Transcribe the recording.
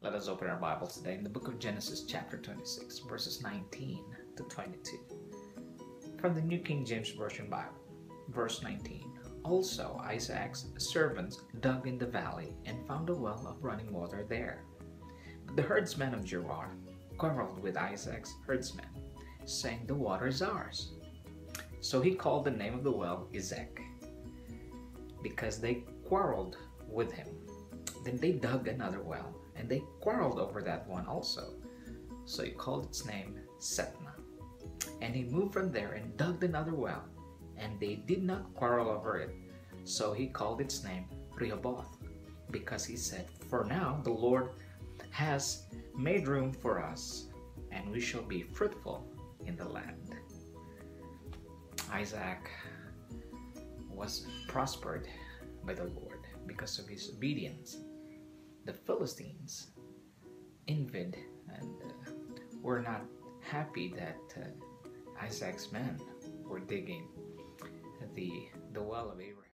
Let us open our Bible today in the book of Genesis, chapter 26, verses 19 to 22. From the New King James Version Bible, verse 19. Also, Isaac's servants dug in the valley and found a well of running water there. But the herdsmen of Gerar quarreled with Isaac's herdsmen, saying, The water is ours. So he called the name of the well Esek, because they quarreled with him. Then they dug another well and they quarreled over that one also. So he called its name Sitnah. And he moved from there and dug another well, and they did not quarrel over it. So he called its name Rehoboth, because he said, For now the Lord has made room for us, and we shall be fruitful in the land. Isaac was prospered by the Lord because of his obedience the Philistines envied and uh, were not happy that uh, Isaac's men were digging the, the well of Abraham.